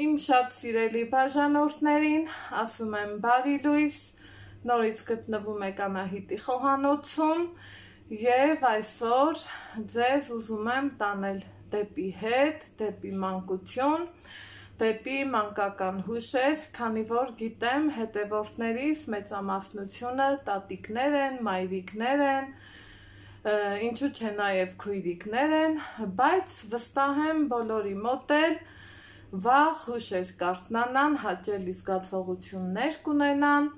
Իմ շատ սիրելի բաժանորդներին ասում եմ բարի լույս, նորից գտնվում եք Անահիտի խոհանոցում եւ այսօր ձեզ ուզում եմ տանել դեպի հետ, դեպի մանկություն, դեպի մանկական հուշեր, քանի որ գիտեմ հետևորդներիս մեծամասնությունը տատիկներ են, մայրիկներ են, ինչու՞ չէ նաև քույրիկներ են, բայց վստահ եմ բոլորի մոտ էլ վաղ հուշեր կարտնանան, հաճելի զգացողություններ կունենան,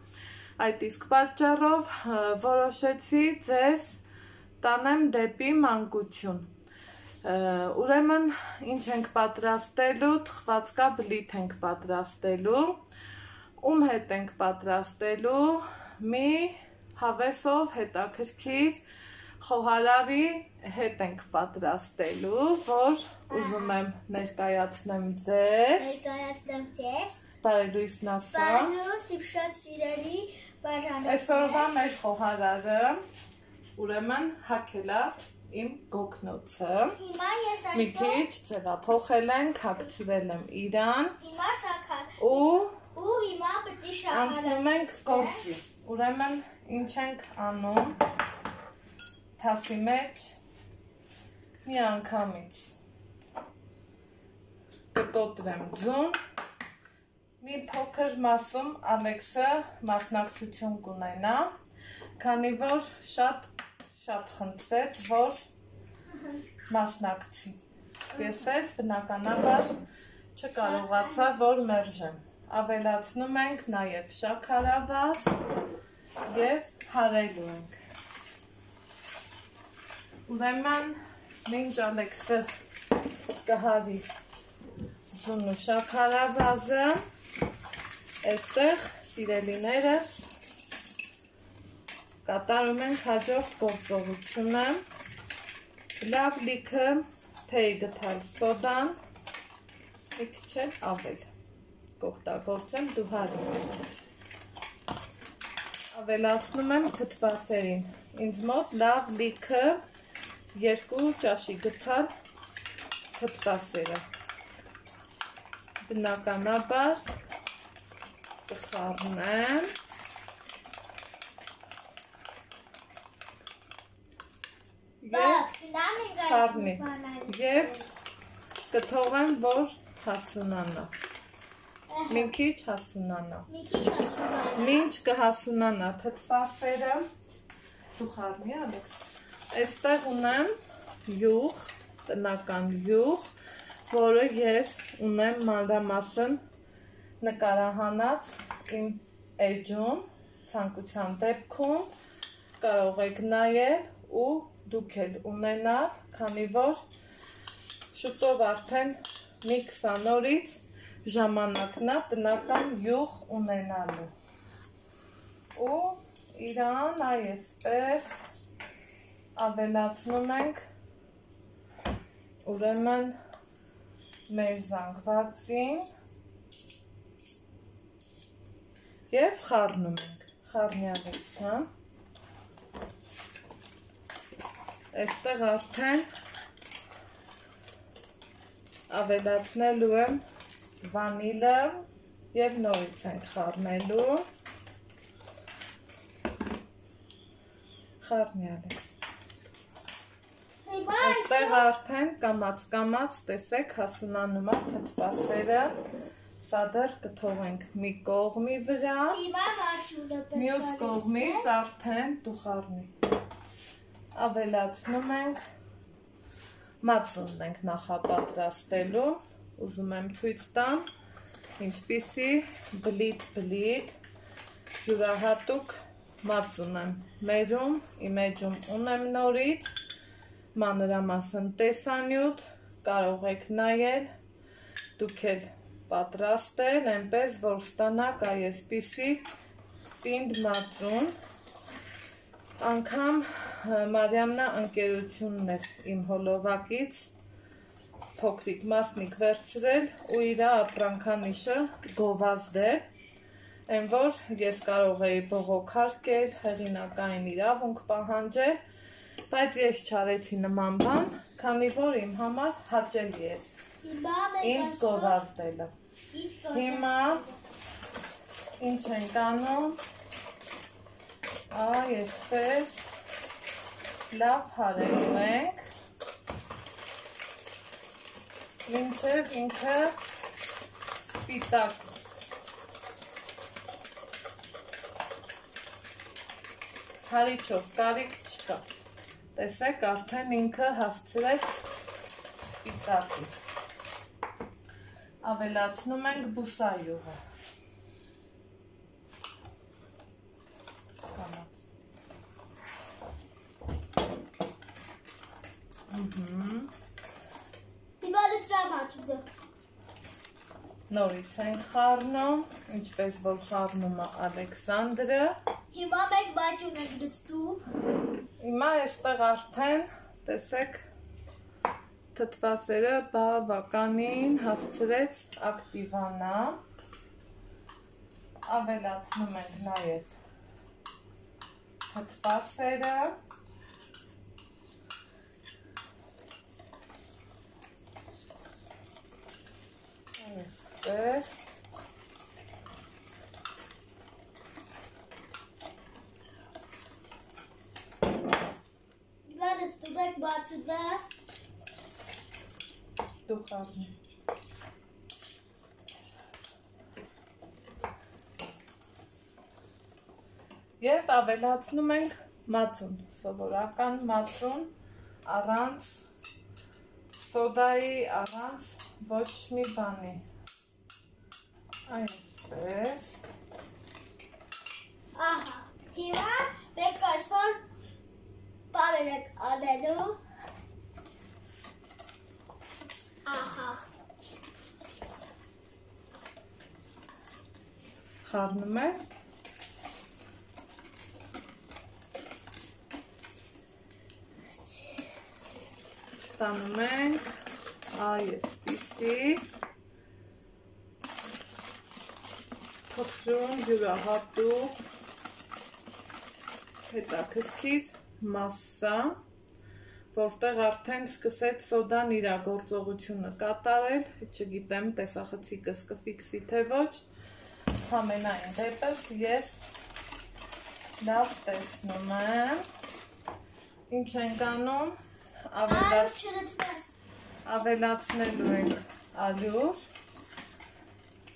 այդ իսկ պատճառով որոշեցի ձեզ տանեմ դեպի մանկություն։ Ուրեմն ինչ ենք պատրաստելու, թխվածքա բլիթ ենք պատրաստելու, ում հետ ենք պատրաստելու, մի հավեսով հետաքրքիր խոհարարի հետ ենք պատրաստելու, որ ուզում եմ ներկայացնեմ ձեզ։ Ներկայացնեմ ձեզ։ Բարելույսն ասա։ Բարելույս իմ շատ սիրելի բաժանորդներ։ Այսօրվա մեր խոհարարը ուրեմն հակելա իմ գոգնոցը։ Հիմա ես Մի այսօր քիչ ձևափոխել ենք, հագցրել եմ իրան հիմա շաքար ու ու հիմա պետք է շաքարը։ անցնում ենք գործի։ Ուրեմն ինչ ենք անում թասի մեջ մի անգամից կկոտրեմ ձուն մի փոքր մասում Ալեքսը մասնակցություն կունենա, քանի որ շատ շատ խնդրեց, որ մասնակցի։ Ես էլ բնականաբար չկարողացա, որ մերժեմ։ Ավելացնում ենք նաև շաքարավազ եւ հարելու ենք։ Ուրեմն մինչ Ալեքսը կհարի ձունու շաքարավազը, այստեղ սիրելիներս կատարում ենք հաջորդ գործողությունը. Լավ լիքը թեյ գտալ սոդան. Մի քիչ ավել. Կօգտագործեմ դու հարում ավելացնում եմ թթվասերին. Ինձ մոտ լավ լիքը երկու ճաշի գտալ թթվասերը բնականաբար կխառնեմ եւ խառնի եւ կթողեմ որ հասունանա մի քիչ հասունանա Մի քիչ ասում Մինչ կհասունանա թթվասերը, դու խառնի Ալեքս։ Այստեղ ունեմ յուղ, տնական յուղ, որը ես ունեմ մանրամասն նկարահանած իմ էջում, ցանկության դեպքում կարող եք նայել ու դուք էլ ունենալ, քանի որ շուտով արդեն մի 20 օրից ժամանակն է տնական յուղ ունենալու։ Ու իրան այսպես ավելացնում ենք ուրեմն մեր զանգվածին եւ խառնում ենք խառնյալիթը այստեղ արդեն ավելացնելու եմ վանիլը եւ նորից ենք խառնելու խառնյալից Այստեղ արդեն կամած-կամած տեսեք հասունանում է թթվասերը սա դեռ կթողենք մի կողմի վրա մյուս կողմից արդեն դու խառնի ավելացնում ենք մածունն ենք նախապատրաստելու ուզում եմ ցույց տամ ինչպիսի բլիթ յուրահատուկ մածուն եմ մերում իմ էջում ունեմ նորից մանրամասն տեսանյութ կարող եք նայել դուք էլ պատրաստել այնպես որ ստանաք այսպիսի պինդ մածուն անգամ Մարիամնա ընկերությունն էր իմ հոլովակից փոքրիկ մասնիկ վերցրել ու իր ապրանքանիշը գովազդել այն որ ես կարող էի բողոքարկել, հեղինակային իրավունք պահանջել, բայց ես չարեցի նման բան, քանի որ իմ համար հաճելի էր ինձ գովազդելը։ Հիմա ինչ ենք անում։ Այ այսպես լավ հարելու ենք։ Մինչև ինքը սպիտակ Հարիչով կարիք չկա։ Տեսեք, արդեն ինքը հասցրեց սպիտակի։ Ավելացնում ենք բուսայուղը։ Կանաց։ հիմա լծրամաչուկը։ Նորից ենք խառնում, ինչպես որ խառնում է Ալեքսանդրը։ Հիմա մենք մաչուն ենք լծնում։ Հիմա այստեղ արդեն տեսեք թթվասերը բավականին հասցրեց ակտիվանա։ Ավելացնում ենք նաև թթվասերը։ Այսպես Հիմա մաչունը։ դու խառնում։ Եվ ավելացնում ենք մածուն, սովորական մածուն, առանց սոդայի, առանց ոչ մի բանի։ Այսպես։ Ահա։ Հիմա մենք այսօր բաներ ենք անելու։ Ահա։ Խառնում ես։ Ստանում ենք այսպիսի փոքրուն յուրահատուկ հետաքրքիր մասսա, որտեղ արդեն սկսեց սոդան իր գործողությունը կատարել, չգիտեմ տեսախցիկը սկֆիքսի թե ոչ, Համենայն դեպս ես լավ տեսնում եմ։ Ինչ ենք անում։ ավելացնելու ենք ալյուր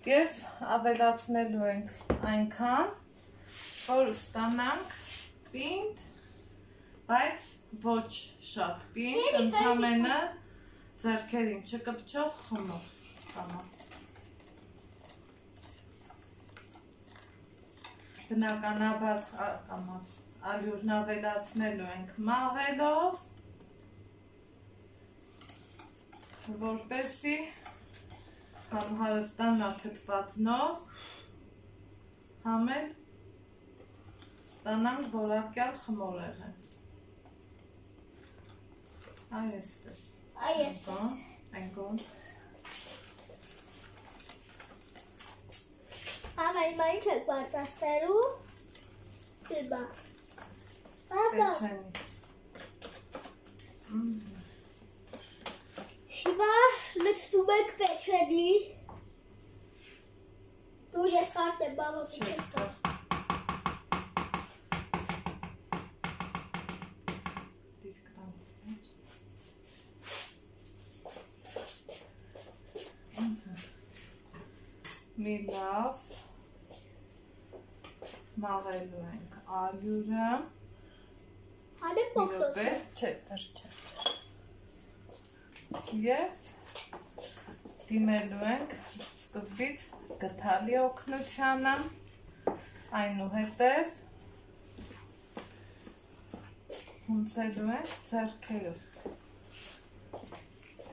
եւ ավելացնելու ենք այնքան, որ ստանանք պինդ, բայց ոչ շատ պինդ, Էլի, ընդամենը ձեռքերին չկպչող խմոր կանաց։ Բնականաբար կամաց ալյուրն ավելացնելու ենք մաղելով, որպեսի կամ հարստանա թթվածնով համել ստանանք որակյալ խմորեղեն։ Այ այսպես։ Այ այսպես։ Այնքան։ Մամա, հիմա ինչ եք Հիմա։ Պապա, Պեչենի։ հիմա լցնում ենք պեչենի։ Դու ես խարտեմ, մամա, դու ես խարտեմ։ Մի լավ մաղելու ենք ալյուրը։ փոքրոց։ րոպե, չէ, չէ։ Եվ դիմելու ենք սկզբից գթալի օգնությանը, այնուհետև հունցելու ենք ձեռքերով։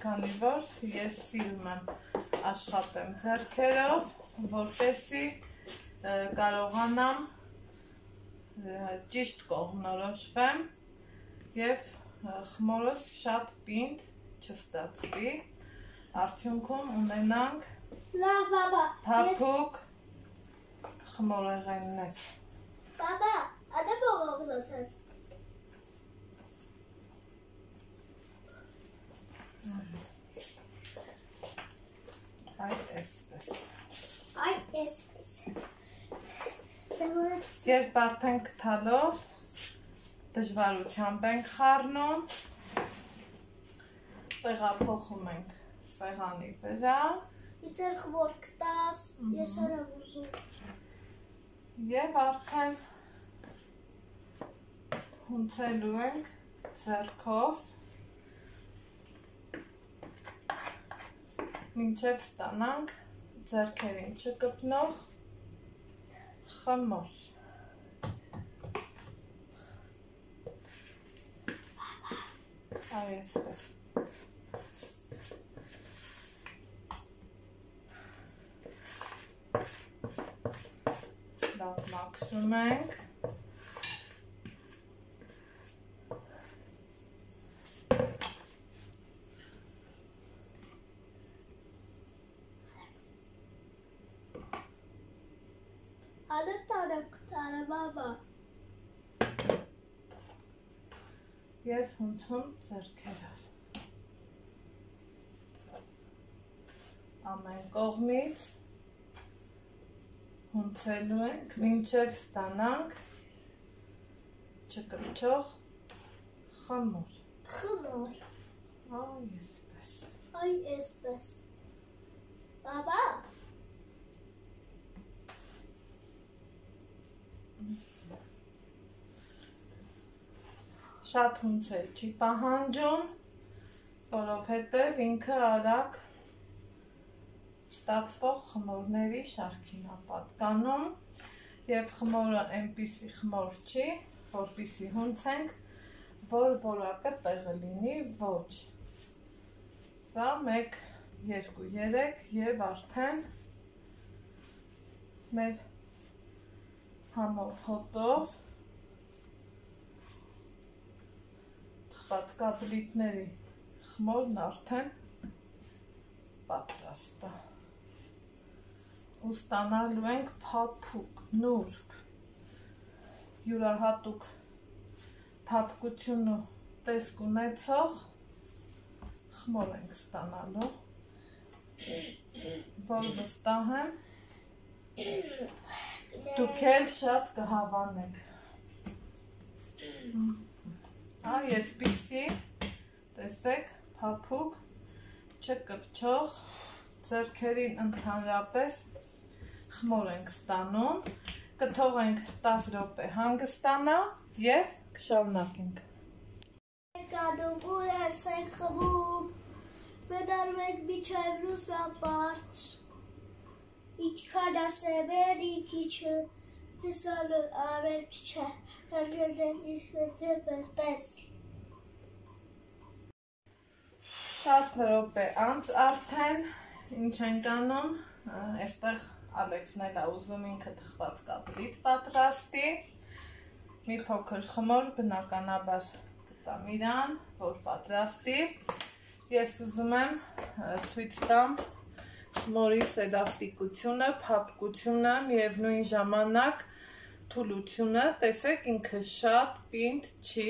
Քանի որ ես սիրում եմ աշխատեմ ձեռքերով, որպեսի կարողանամ ճիշտ կողմնորոշվեմ եւ ը, խմորս շատ պինդ չստացվի։ Արդյունքում ունենանք փափուկ խմորեղեններ։ բաբա, ադե փողոց ես։ Այ այսպես։ Այ էսպես։ Դե Երբ արդեն գտալով դժվարությամբ ենք խառնում, տեղափոխում ենք սեղանի վրա Իցեր խոր կտաս, ես արա ուզում։ եւ արդեն հունցելու ենք ձեռքով մինչև ստանանք ձեռքերին չկպնող խմոր։ Այսպես։ Լավ մաքսում ենք։ բաբա։ եւ հունցում ձեռքերով։ Ամեն կողմից հունցելու ենք, մինչև ստանանք չկրճող խմոր։ Խմոր։ Այ այսպես։ Այ էսպես։ Բաբա։ Շատ հունցել չի պահանջում, որովհետև ինքը արագ ստացվող խմորների շարքին է պատկանում եւ խմորը այնպիսի խմոր չի, որպիսի հունցենք, որ որակը տեղը լինի ոչ։ Սա 1 2 3 եւ արդեն մեր համով հոտով թխված կապլիտների խմորն արդեն պատրաստ է։ Ու ստանալու ենք փափուկ, նուրբ, յուրահատուկ փափկություն ու տեսք ունեցող խմոր ենք ստանալու, որ վստահ եմ դուք էլ շատ կհավանեք։ Այ այսպիսի տեսեք փափուկ չկպչող ձեռքերին ընդհանրապես խմոր ենք ստանում, կթողենք 10 րոպե հանգստանա եւ կշարունակենք։ Կադում ու ես ենք խմում, մետանում ենք միջև լուսապարծ, իչքան ասեբեր իքիչը, հեսալը ավել քիչը, հարգերդեն իսպես եպես պես։ 10 րոպե անց արդեն ինչ ենք անում, այստեղ Ալեքսն էլ է ուզում ինքը թխված կապլիտ պատրաստի։ Մի փոքր խմոր բնականաբար կտամ իրան, որ պատրաստի։ Ես ուզում եմ ը, ցույց տամ խմորի սելաստիկությունը, փափկությունը եւ նույն ժամանակ թուլությունը, տեսեք ինքը շատ պինդ չի,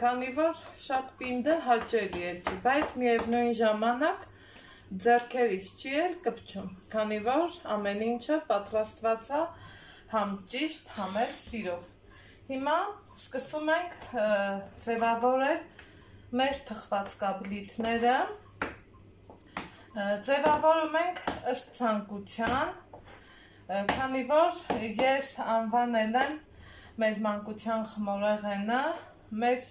քանի որ շատ պինդը հաճելի է չի, բայց միևնույն ժամանակ ձեռքերից չի էլ կպչում, քանի որ ամեն ինչը պատրաստված է համ ճիշտ, համ էլ սիրով։ Հիմա սկսում ենք ձևավորել մեր թխված կաբլիթները։ Ձևավորում ենք ըստ ցանկության, քանի որ ես անվանել եմ մեր մանկության խմորեղենը, մեր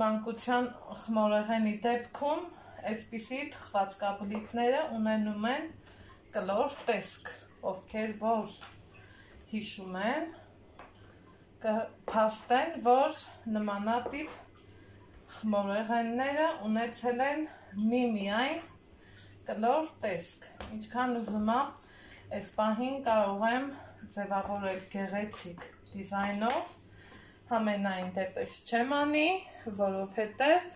մանկության խմորեղենի դեպքում այսպիսի թխված կաբլիթները ունենում են կլոր տեսք, ովքեր որ հիշում են, կփաստեն, որ նմանատիպ խմորեղենները ունեցել են մի-միայն կլոր տեսք։ Ինչքան ուզում եմ, այս պահին կարող եմ ձևավորել գեղեցիկ դիզայնով, համենայն դեպս չեմ անի, որովհետև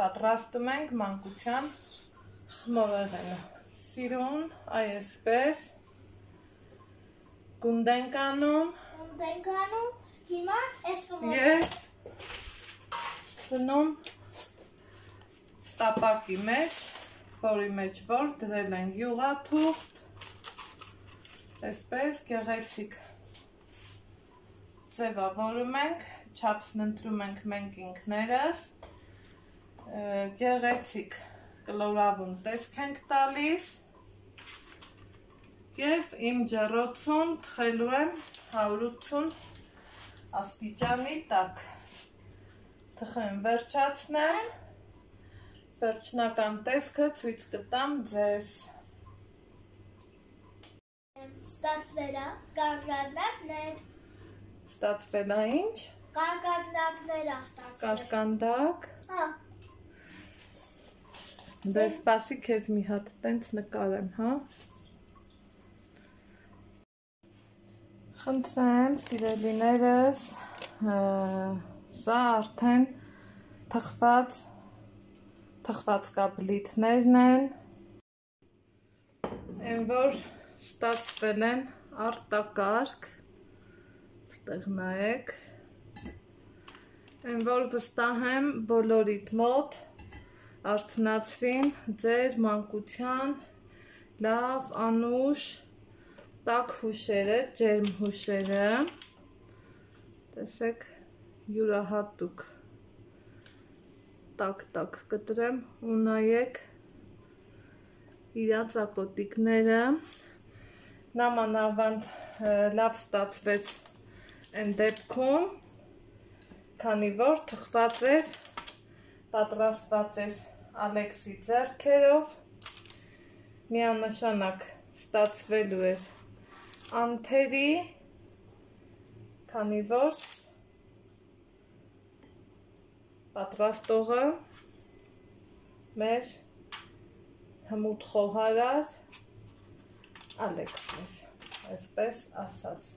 պատրաստում ենք մանկության խմորեղենը։ Սիրուն, այսպես գունդ ենք անում Ունենք անում, հիմա ես խմոր։ եւ դնում տապակի մեջ որի մեջ որ դրել են յուղաթուղթ, այսպես գեղեցիկ ձևավորում ենք, չափսն ընտրում ենք մենք ինքներս, գեղեցիկ կլորավուն տեսք ենք տալիս, և իմ ջեռոցում թխելու եմ 180 աստիճանի տակ թխեմ վերջացնեմ, վերջնական տեսքը ցույց կտամ ձեզ։ Ստացվել է կարկանդակներ։ Ստացվել է ինչ։ Կարկանդակներ ստացվել։ Կարկանդակ։ Հա։ Դե սպասի քեզ մի հատ տենց նկարեմ, հա։ Խնդրեմ, սիրելիներս, Սա արդեն թխված թխված կապլիտներն են, են որ ստացվել են արտակարգ, ստեղ նայեք, են որ վստահ եմ բոլորիդ մոտ արթնացրին ձեր մանկության լավ անուշ տակ հուշերը, ջերմ հուշերը, տեսեք յուրահատուկ տակ-տակ կտրեմ ու նայեք իրա ծակոտիկները նամանավանդ լավ ստացվեց են դեպքում քանի որ թխված էր պատրաստված էր Ալեքսի ձեռքերով միանշանակ ստացվելու էր անթերի քանի որ պատրաստողը մեր հմուտ խոհարար Ալեքսն է, այսպես ասած։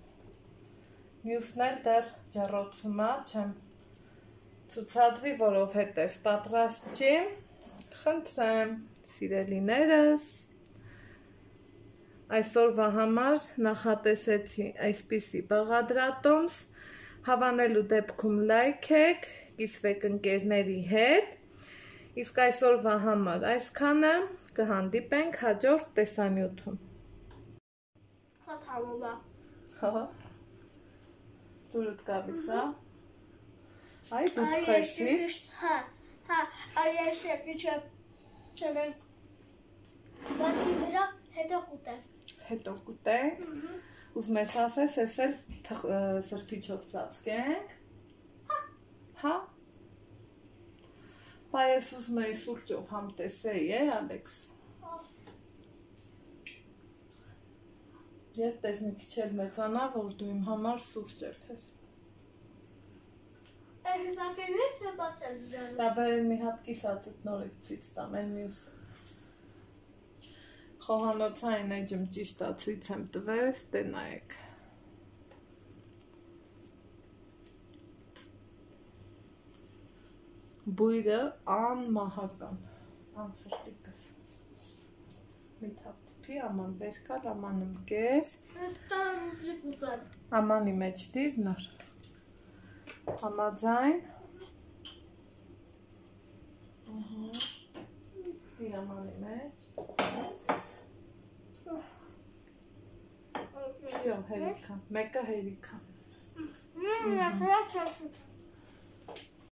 Մյուսն էլ դեռ ջեռոցում է, չեմ ցուցադրի, որովհետև պատրաստ չի։ Խնդրեմ, սիրելիներս, այսօրվա համար նախատեսեցի այսպիսի բաղադրատոմս, հավանելու դեպքում լայք եք, կիսվեք ընկերների հետ։ Իսկ այսօրվա համար այսքանը կհանդիպենք հաջորդ տեսանյութում։ Հա թամոմա։ Հա։ Դուրդ գալիս, հա։ Այ դու խեցիր։ Հա, հա, այ ես եկիչը չենք։ Բացի վրա հետո կուտենք։ Հետո կուտենք։ Ուզում ես ասես, ես էլ սրբիչով ծածկենք։ Հա։ Բա ես ուզում եի սուրճով համտեսեի, է, Ալեքս։ Երբ տես մի քիչ էլ մեծանա, որ դու իմ համար սուրճ երթես։ Այս վակենից է բացել ձեն։ Դա բեր մի հատ կիսածդ նորից ցույց տամ, այն մյուս խոհանոցային էջում ճիշտ է ցույց եմ տվել, դե նայեք։ բույրը անմահական, անսրտիկս։ Մի թափ կոպի, աման վեր կալ, ամանում կես։ Ամանի մեջ դիր, նոր։ Համաձայն։ Իր ամանի մեջ։ Սյո, հերիքա, մեկը հերիքա։ Մմ, նախրաց չավշուտ։